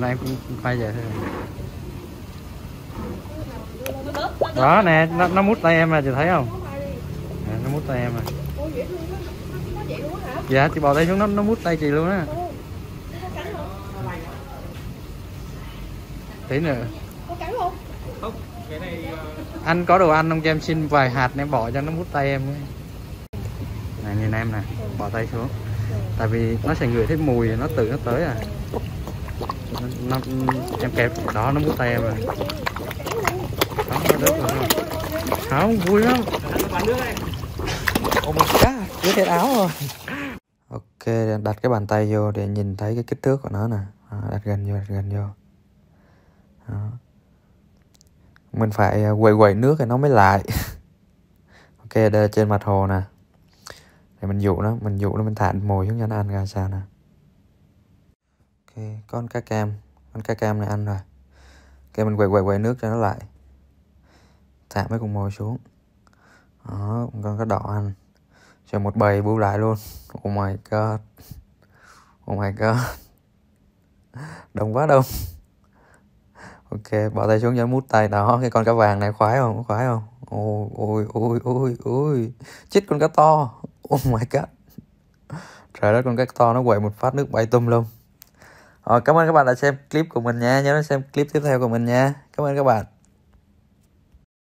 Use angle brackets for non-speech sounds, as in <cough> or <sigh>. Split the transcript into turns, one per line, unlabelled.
nay em cũng quay về thôi. Đó nè nó, nó mút tay em nè chị thấy không? Nè, nó mút tay em nè dạ chị bỏ tay xuống nó nó mút tay chị luôn á.
Ồ,
tí nữa. Anh có đồ ăn không cho em xin vài hạt em bỏ cho nó mút tay em ấy. này nhìn em nè bỏ tay xuống. Tại vì nó sẽ ngửi thấy mùi nó tự nó tới à nó, em kẹp đó nó bút tay em rồi. Đó nó rớt rồi. Không vui lắm.
Ôm cá này
Oh áo rồi. Ok, đặt cái bàn tay vô để nhìn thấy cái kích thước của nó nè. À, Đặt gần vô, đặt gần vô. Đó. Mình phải à, quậy quậy nước thì nó mới lại. <laughs> Ok, đây là trên mặt hồ nè. Để mình dụ nó, mình dụ nó, mình thả mồi xuống cho nó ăn ra sao nè. Con cá cam Con cá cam này ăn rồi. Ok, mình quậy quậy quậy nước cho nó lại. Thả mấy con mồi xuống. Đó con cá đỏ ăn cho một bầy bu lại luôn. Oh my god. Oh my god. Đông quá đông. Ok bỏ tay xuống cho nó mút tay. Đó cái con cá vàng này khoái không? Khoái không? Ôi ôi ôi ôi ôi. Chết con cá to. Oh my god. Trời đất con cá to nó quậy một phát nước bay tôm lum rồi, cảm ơn các bạn đã xem clip của mình nha. Nhớ xem clip tiếp theo của mình nha. Cảm ơn các bạn.